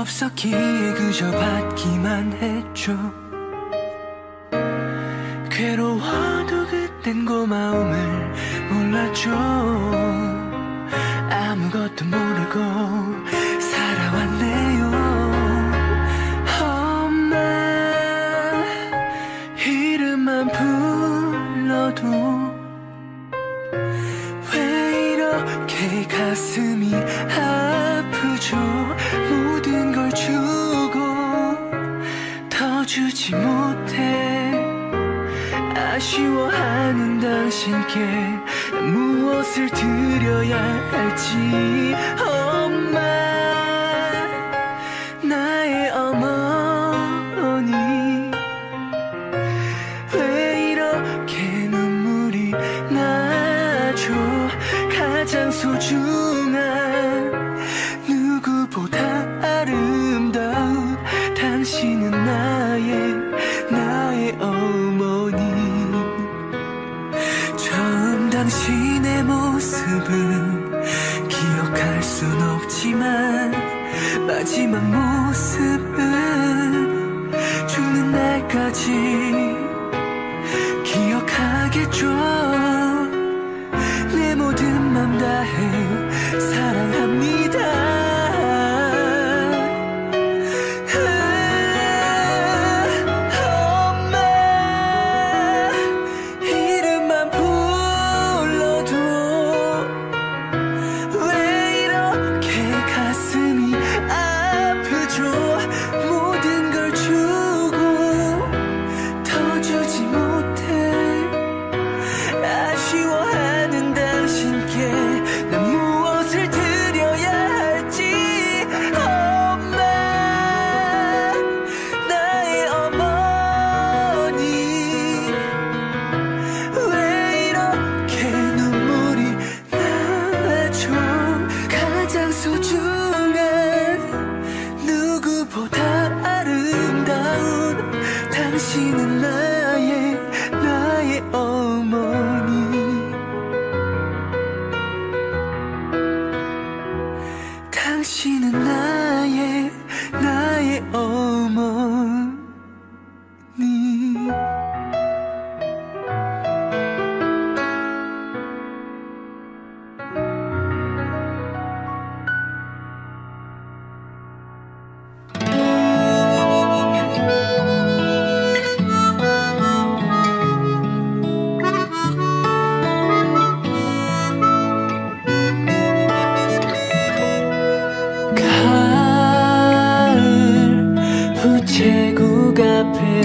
없었기에 그저 받기만 했죠. 그리워하는 당신께 무엇을 드려야 할지 엄마.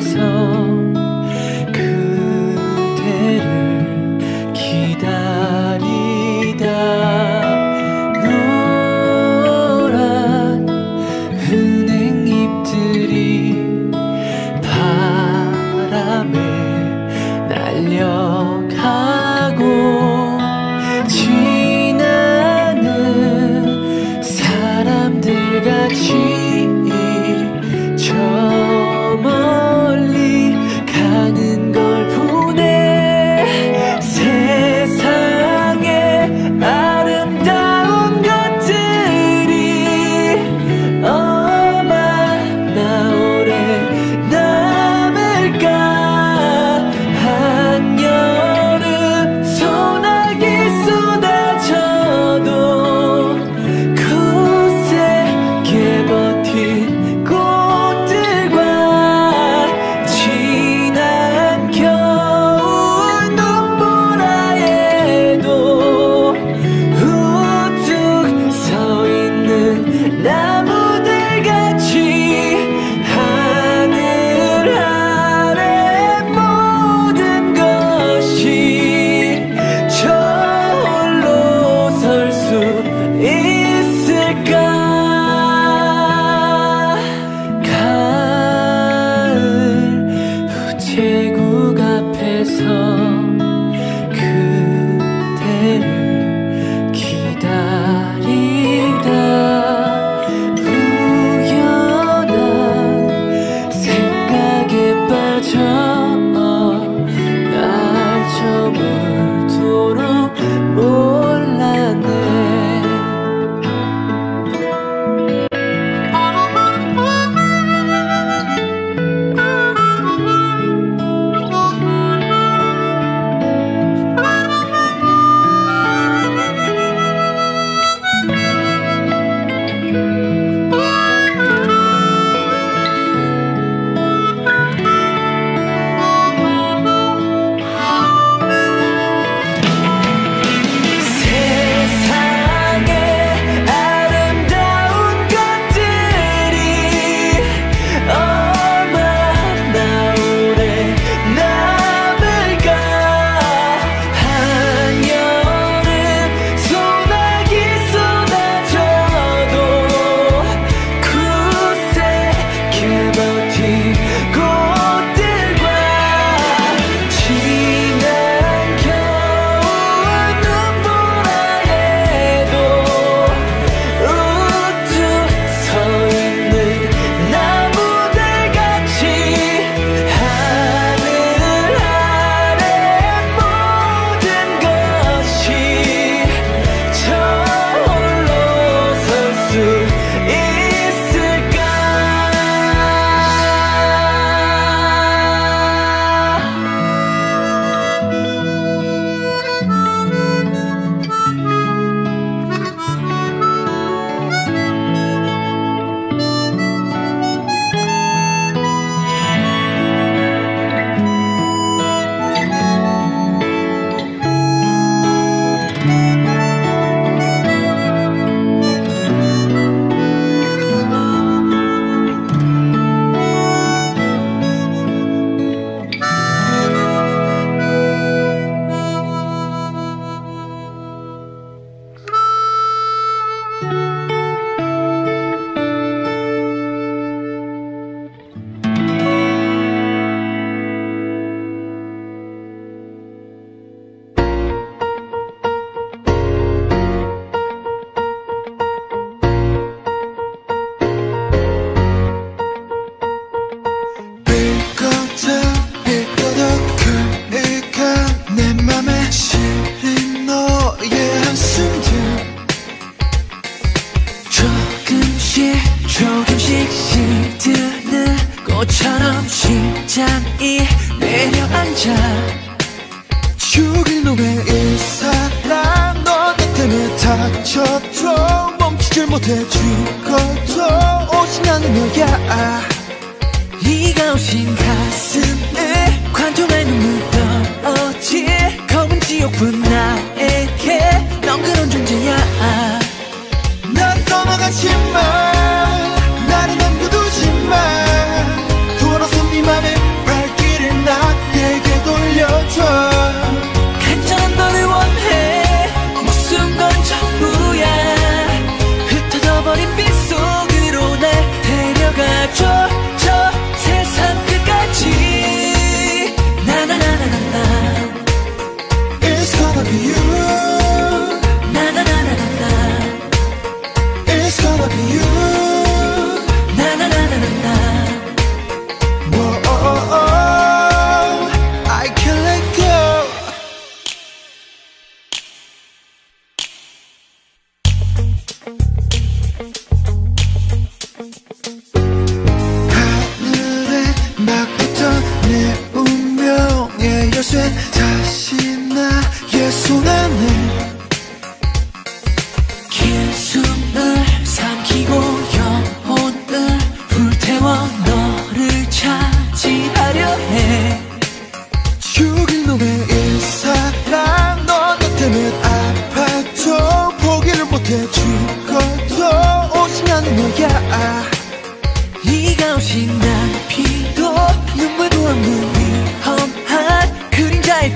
So.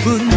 그림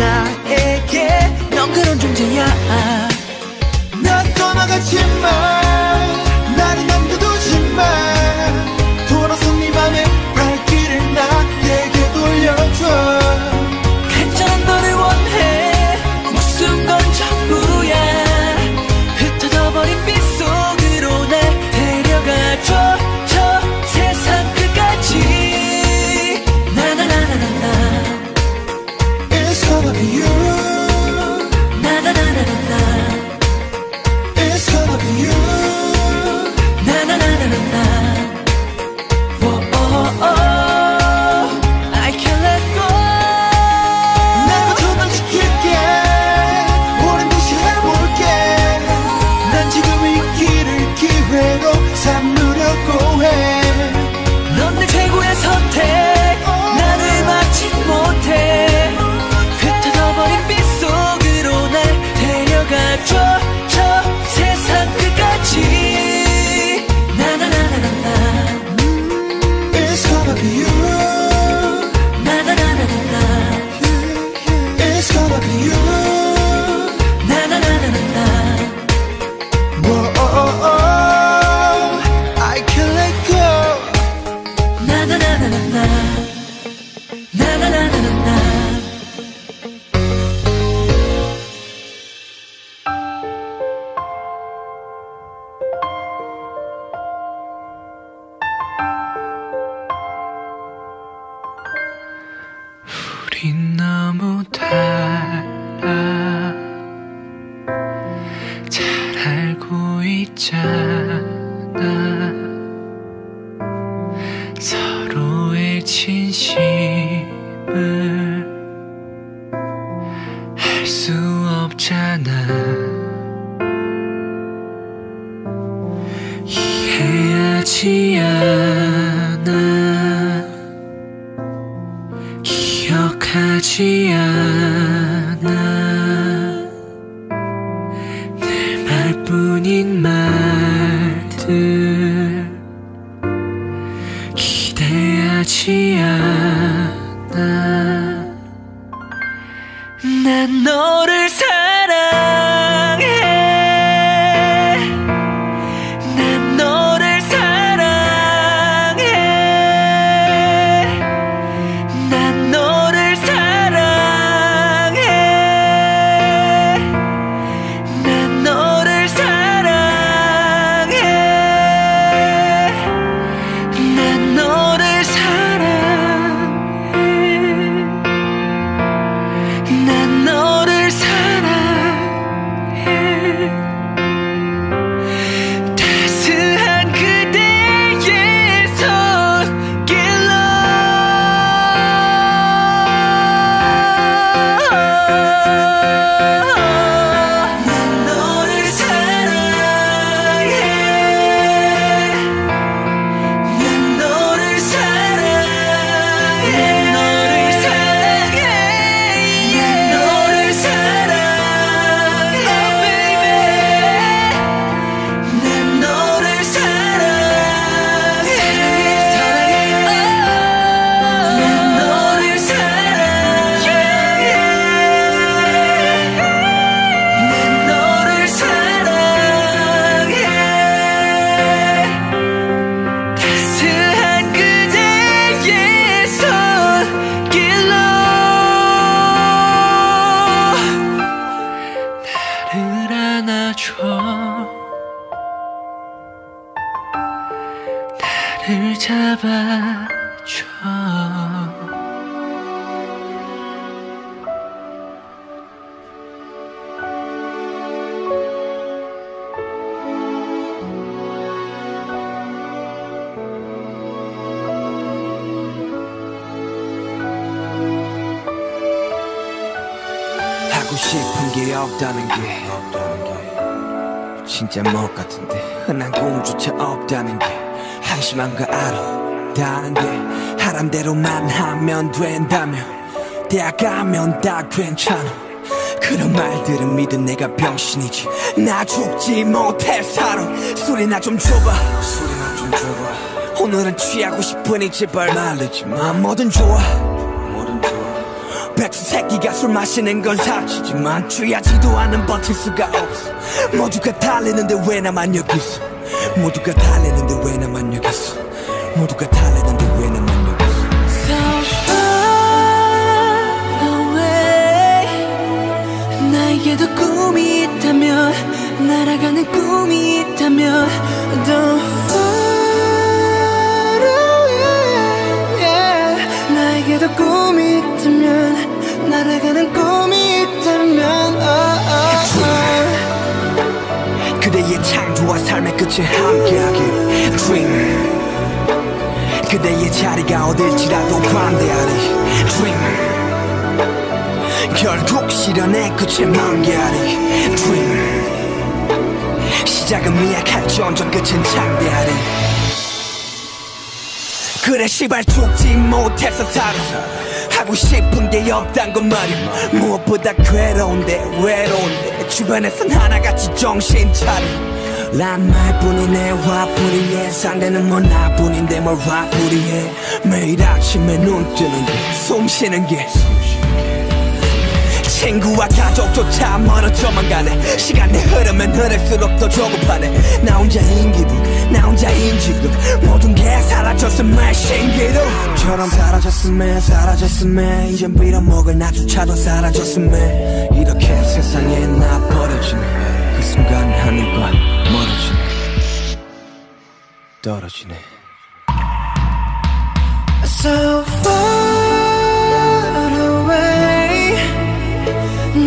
말뿐 심한 거 알아. 다는데 하란 대로만 하면 된다며 대학 가면 다 괜찮아. 그런 말들은 믿은 내가 병신이지. 나 죽지 못해 살아 소리나 좀 줘봐. 소리나 좀 줘봐. 오늘은 취하고 싶으니 제발 말리지 마. 뭐든 좋아. 뭐든 좋아. 백수 새끼가 술 마시는 건 사치지만 취하지도 않은 버틸 수가 없어. 모두가 달리는데 왜 나만 여기 있어 모두가 달리는데 왜 나만 여기 있어 모두가 달리는데 왜 나만 여기 있어 So far away 나에게도 꿈이 있다면 날아가는 꿈이 있다면 Don't far away yeah. 나에게도 꿈이 있다면 날아가는 꿈이 있다면 oh, oh, oh. 그대의 창조와 삶의 끝에 함께하길. Dream. 그대의 자리가 어딜지라도 관대하리. Dream. 결국 실현의 끝에 만개하리. Dream. 시작은 미약할지언정 끝은 창대하리. 그래 시발 죽지 못해서 살아 하고 싶은 게 없단 건 말이야 무엇보다 괴로운데 외로운데. 주변에선 하나같이 정신 차려. 난 말뿐이네 화풀이해 상대는 뭐 나뿐인데 뭘 화풀이해. 매일 아침에 눈 뜨는 게 숨 쉬는 게 친구와 가족조차 멀어져만 가네. 시간이 흐르면 흐를수록 더 조급하네. 나 혼자인 기분 나 혼자인 지금. 모든 게 사라졌음에 신기루처럼 사라졌음에 사라졌음에. 이젠 빌어먹을 나조차도 사라졌음에. 이렇게 세상에 나 버려지네. 그 순간 하늘과 멀어지네. 떨어지네. So far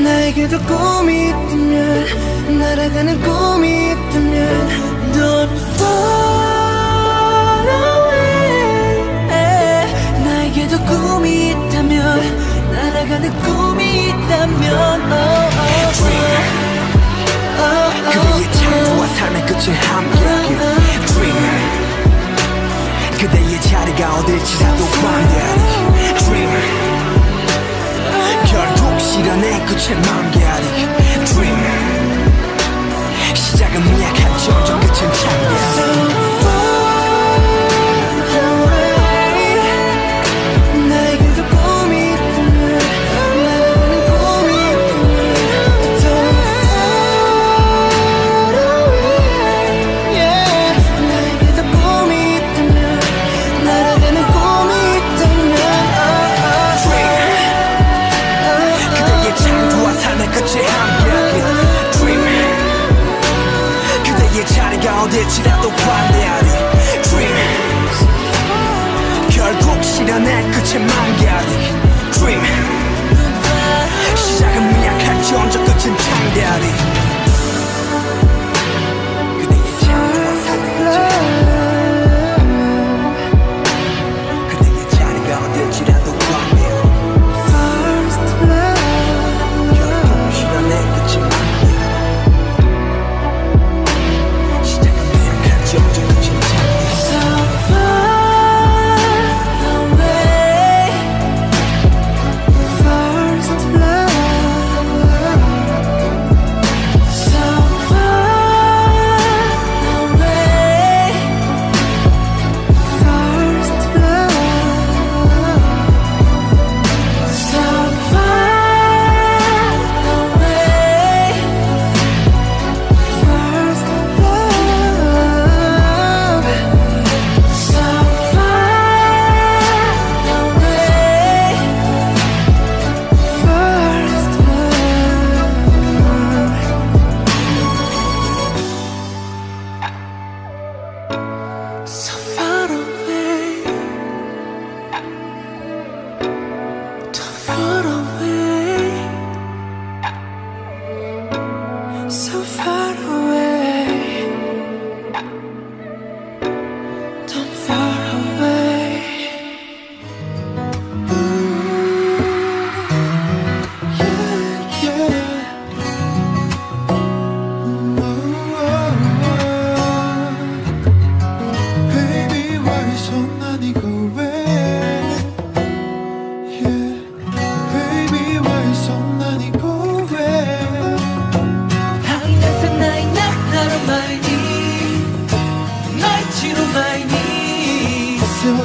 나에게도 꿈이 있다면 날아가는 꿈이 있다면 Don't far away 나에게도 꿈이 있다면 날아가는 꿈이 있다면 oh, oh, oh. 그대의 창조와 삶의 끝에 함께하길 Dream. 그대의 자리가 어딜지라도 관대하리 Dream. 결국 실현의 끝에 만개하리 Dream. 시작은 미약할지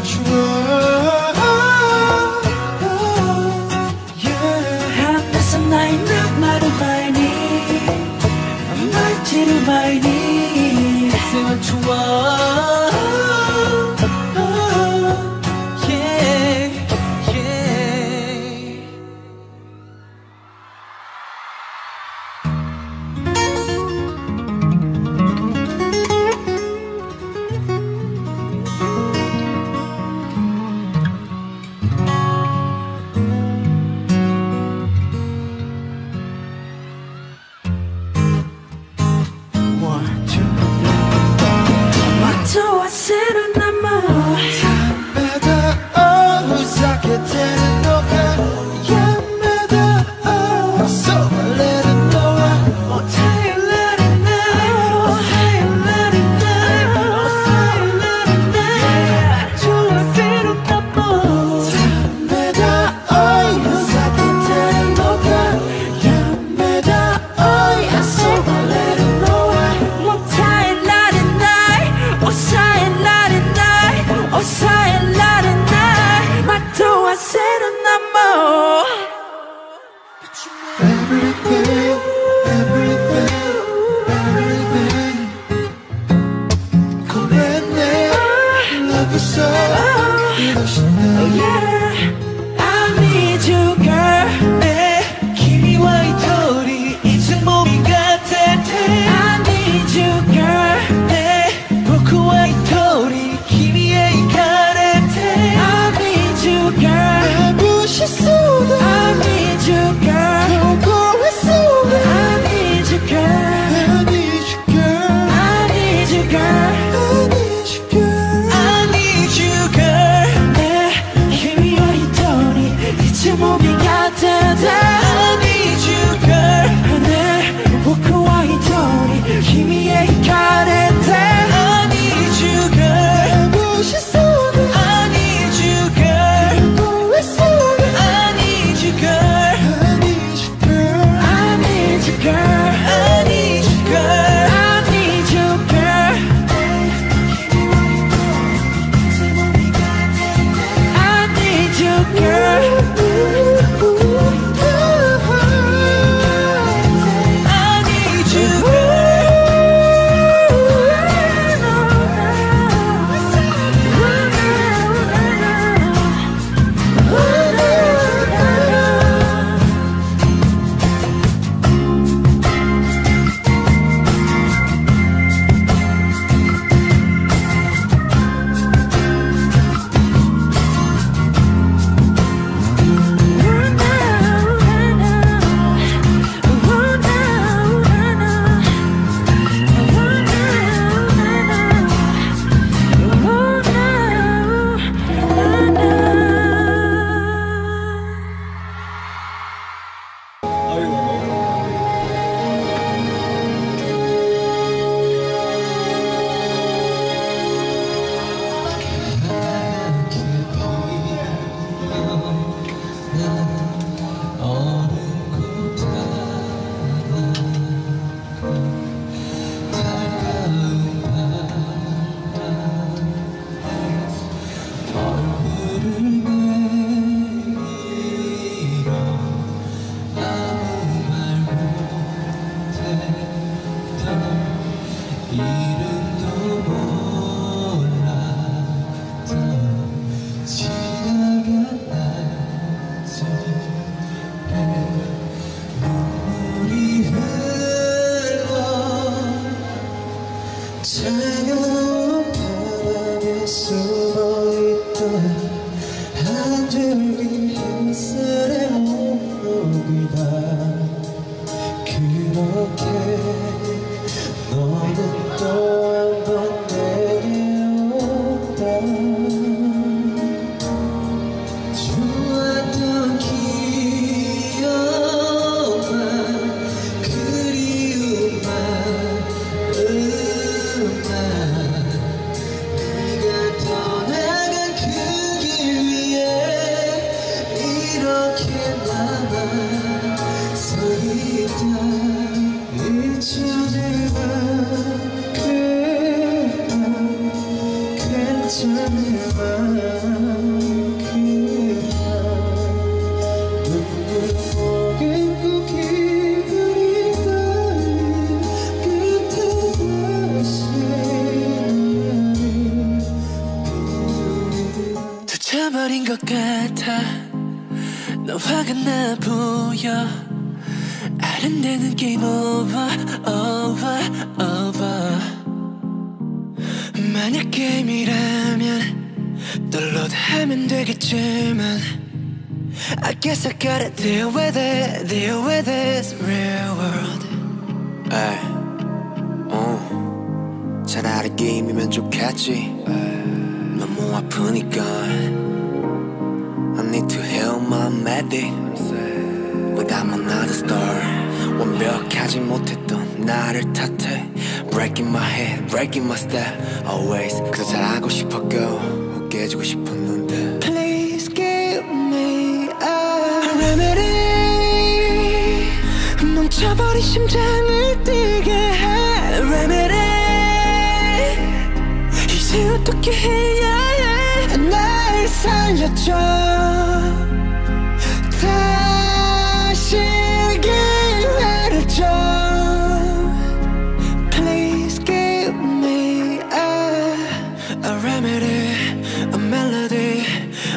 채워 guess I gotta deal with it deal with this real world 에이, 어, 차라리 게임이면 좋겠지. 너무 아프니까. I need to heal my medic. But I'm another star. 완벽하지 못했던 나를 탓해. Breaking my head, breaking my step. Always 그저 잘하고 싶었고 깨지고 싶었는 심장을 뛰게 해. remedy 이제 어떻게 해야 해 날 살려줘. 다시 기회를 줘. Please a remedy, a melody.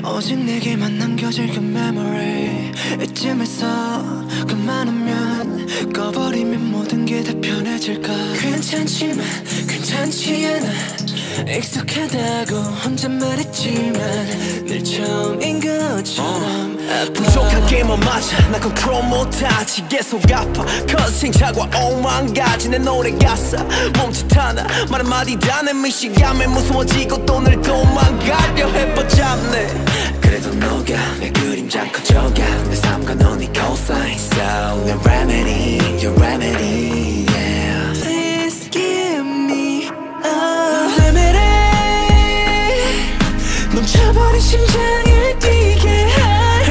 오직 내게만 남겨질 그 memory. 이쯤에서 그만하면 편해질까? 괜찮지만 괜찮지 않아. 익숙하다고 혼잣말했지만 늘 처음인 것처럼 아파. 부족한 게임은 맞아? 나 컨트롤 못하지. 계속 아파. 'cause 시행착오와 오만 가지. 내 노래 가사 몸짓 하나? 말 한마디 다 내 미시감에 무서워지고 또 늘 도망가려 해 but 잡네. 그래도 너가 내 그림자 커져가. 내 삶과 너네 cosign. So 내 remedy your remedy 심장을 뛰게 할